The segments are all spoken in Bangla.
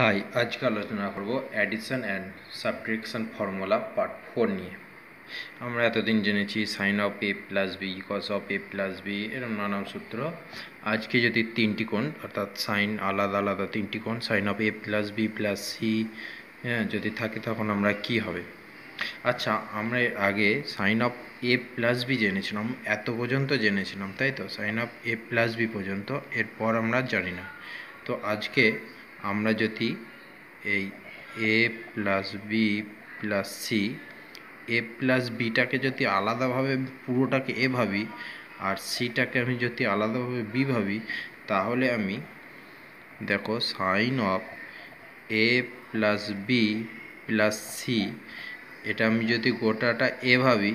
হাই আজকে আলোচনা করব addition and subtraction formula part four নিয়ে। আমরা এতদিন জেনেছি sine of A plus B cos of A plus B এরকম নানান সূত্র। আজকে যদি তিনটি কোণ, অর্থাৎ সাইন আলাদা আলাদা তিনটি কোণ sine of A plus B plus C হ্যাঁ যদি থাকে তখন আমরা কি হবে? আচ্ছা আমরা আগে sine of A plus B জেনেছিলাম, এত পর্যন্ত জেনেছিলাম, তাই তো? Sine of A plus B পর্যন্ত, এরপর আমরা জানি না। তো আজকে আমরা যদি এই A plus B plus C A plus বিটাকে যদি আলাদাভাবে পুরোটাকে এ ভাবি আর সিটাকে আমি যদি আলাদাভাবে বি ভাবি, তাহলে আমি দেখো sine of A plus B plus C এটা আমি যদি গোটাটা এ ভাবি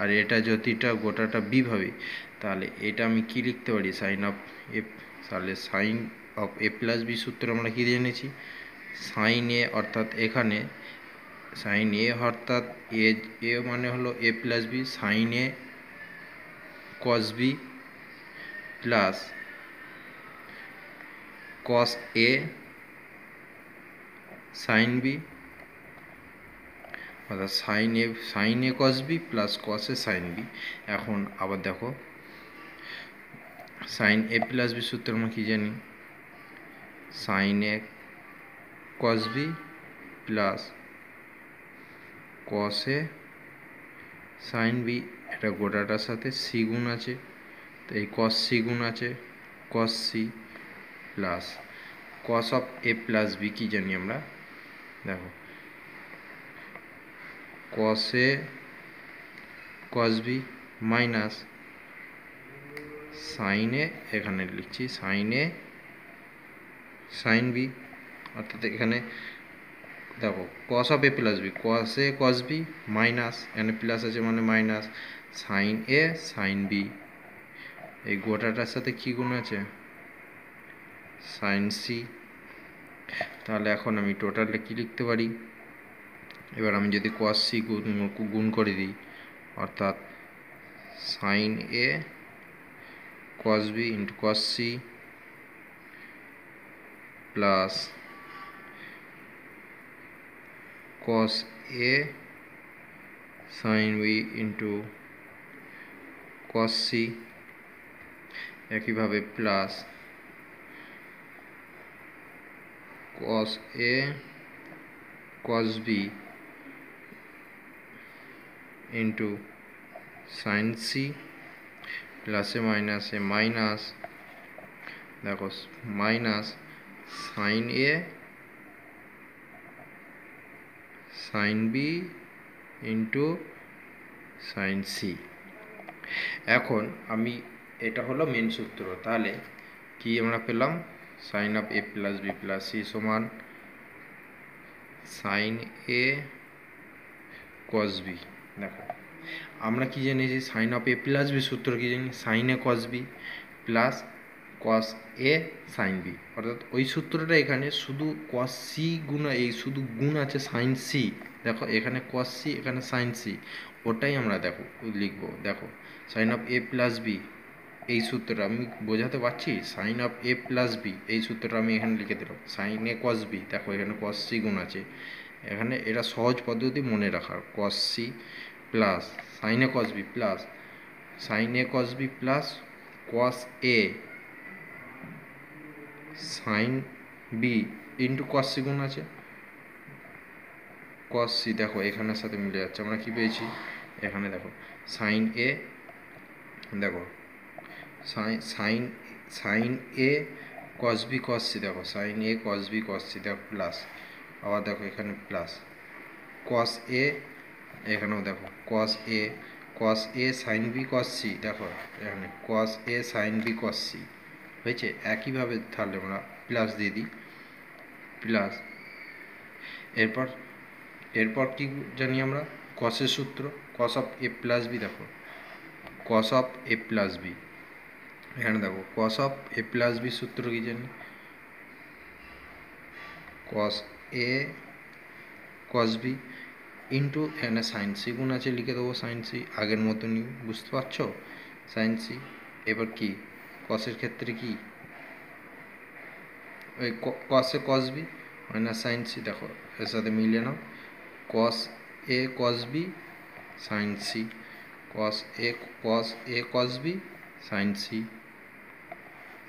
আর এটা যদিটা গোটাটা বি ভাবি, তাহলে এটা আমি কি লিখতে পারি? সাইন অফ এ তাহলে sine of A plus B সূত্র আমরা কী জেনেছি সাইন এ অর্থাৎ এখানে সাইন এ অর্থাৎ এ এ মানে হলো A plus B sine A cos B plus cos A sine B অর্থাৎ sine A sine A cos B plus cos A sine B এখন আবার দেখো। সাইন এ প্লাস বি সূত্র আমরা কী জানি sine A cos B plus cos A sine B এটা গোটাটার সাথে সি গুণ আছে। তো এই কস সি গুণ আছে, cos C plus cos of A plus B কী জানি আমরা? দেখো। Cos A cos B minus সাইনে, এখানে লিখছি সাইনে সাইন বি অর্থাৎ এখানে দেখো cos of A plus B cos A cos B minus এখানে প্লাস আছে মানে minus sine A sine B এই গোটাটার সাথে কী গুণ আছে? সাইন সি তাহলে এখন আমি টোটালটা কী লিখতে পারি? এবার আমি যদি কস সি গুণ করে দিই, অর্থাৎ sine A cos b into cos c plus cos a sin b into cos c একইভাবে plus cos a cos b into sin c প্লাসে মাইনাসে মাইনাস দেখো minus Sine A, sine B into sine C. এখন আমি, এটা হলো মেন সূত্র। তাহলে কি আমরা পেলাম? Sine of A plus B plus C সমান সাইন এ কস বি। দেখো, আমরা কি জেনেছি? Sine of A plus B সূত্র কি জানি sine A cos B plus cos A sine B অর্থাৎ ওই সূত্রটা এখানে শুধু কস সি গুণ এই শুধু গুণ আছে সাইন সি দেখো, এখানে কস সি এখানে সাইন সি ওটাই আমরা দেখো, লিখব। দেখো sine of A plus B এই সূত্রটা আমি বোঝাতে পারছি? Sine of A plus B এই সূত্রটা আমি এখানে লিখে দিলাম। সাইন এ কস বি দেখো, এখানে কস সি গুণ আছে। এখানে এটা সহজ পদ্ধতি মনে রাখার। Cos C plus sine A cos B plus sine A cos B plus cos A sine B into cos C গুণ আছে। কস সি দেখো, এখানের সাথে মিলে যাচ্ছে, আমরা কি পেয়েছি? এখানে দেখো সাইন এ দেখো sine sine A cos B cos C দেখো sine A cos B cos C দেখো প্লাস আবার দেখো, এখানে প্লাস কস এ এখানেও দেখো cos A cos A sine B cos C দেখো, এখানে cos A sine B cos C হয়েছে, একইভাবে তাহলে আমরা প্লাস দিয়ে দিই প্লাস এরপর এরপর কি জানি আমরা? কসের সূত্র cos of A plus B দেখো। Cos of A plus B এখানে দেখো cos of A plus B সূত্র কি জানি? Cos A cos B into এখানে সাইন সি গুণ আছে, লিখে দেবো সাইন সি আগের মতনই, বুঝতে পারছ? সাইন সি এবার কি? কসের ক্ষেত্রে কি? ওই কসে cos B minus sine C দেখো, এর সাথে মিলিয়ে নাও। Cos A cos B sine C cos A cos A cos B sine C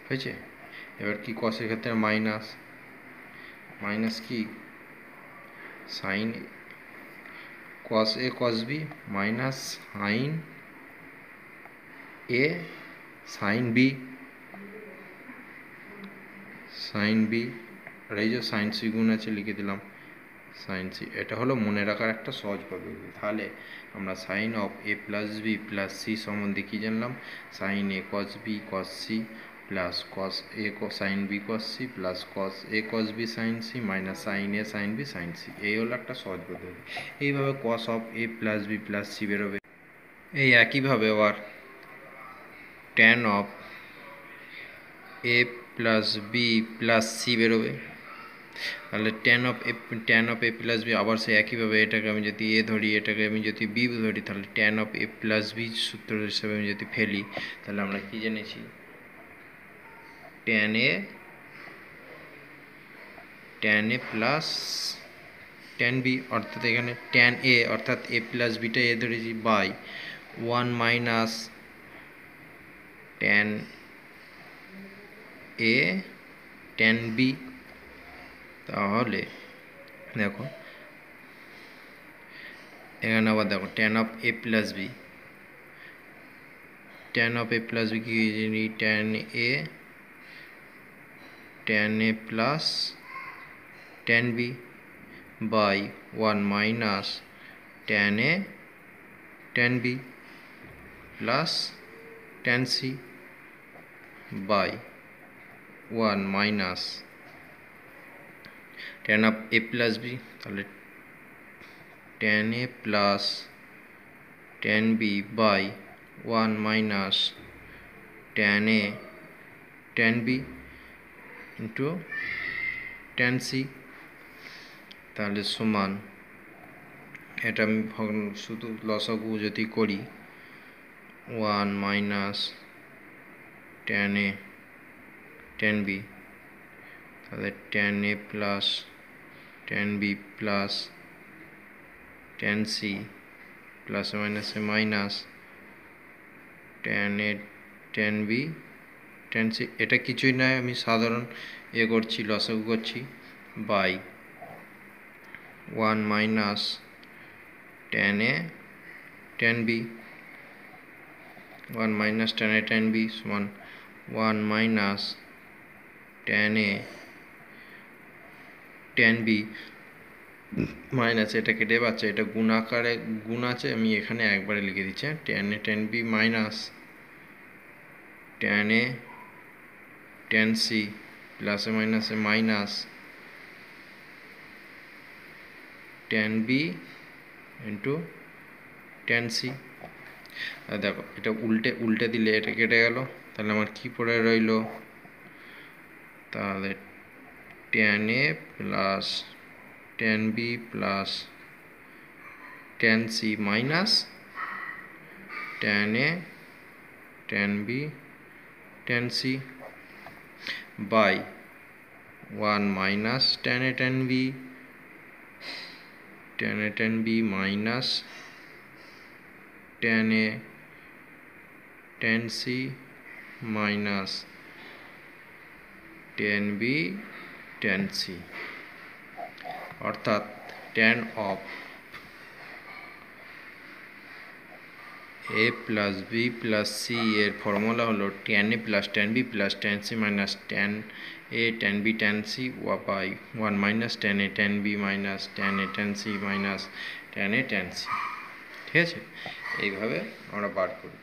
হয়েছে? এবার কি কসের ক্ষেত্রে মাইনাস মাইনাস কি? Sine cos A cos B minus sine A sine B sine B, আর এই যে সাইন সি গুণ আছে লিখে দিলাম, সাইন সি, এটা হলো মনে রাখার একটা সহজ পদ্ধতি। তাহলে আমরা sine of A plus B plus C সম্বন্ধে কী জানলাম? Sine A cos B cos C plus cos A sine B cos C plus cos A cos B sine C minus sine A sine B sine C, এই হলো একটা সহজ পদ্ধতি। এইভাবে cos of A plus B plus C বেরোবে। এই একইভাবে আবার tan of A plus B plus C বেরোবে। তাহলে tan of A tan of A plus B আবার সে একইভাবে এটাকে আমি যদি এ ধরি, এটাকে আমি যদি বি ধরি, তাহলে tan of A plus B সূত্র হিসেবে আমি যদি ফেলি, তাহলে আমরা কি জেনেছি? Tan A tan A plus tan B অর্থাৎ এখানে টেন এ অর্থাৎ এ প্লাস বিটা এ ধরেছি by one minus tan A tan B তাহলে দেখো, এখানে আবার দেখো tan of A plus B tan of A plus B কি জানি tan A tan A plus tan B by one minus tan A tan B plus tan C one minus tan of A plus B, তাহলে tan A plus tan B by one minus tan A, tan B into tan C, তাহলে সমান। এটা আমি শুধু লসাগু যদি করি, one minus tan A tan B তাহলে tan A plus tan B plus tan C plus মাইনাসে minus tan A tan B tan C এটা কিছুই নয়, আমি সাধারণ এ করছি লসাগু করছি। By. One minus tan A tan B one minus tan A tan B সমান one minus tan A tan B minus এটা কেটে পাচ্ছে এটা গুণ আকারে গুণ আছে, আমি এখানে একবারে লিখে দিচ্ছি tan A tan B minus tan A tan C প্লাসে মাইনাসে minus tan B into tan C দেখো, এটা উল্টে উল্টে দিলে এটা কেটে গেল। তাহলে আমার কি পড়ে রইল তাহলে tan A plus tan B plus tan C minus tan A tan B tan C by one minus tan A tan B tan A tan B minus tan A tan C minus tan B tan C অর্থাৎ tan of A plus B plus C এর ফর্মুলা হলো tan A plus tan B plus tan C minus tan A tan B tan C by one minus tan A tan B minus tan A tan C minus tan A tan C ঠিক আছে এইভাবে আমরা বার করি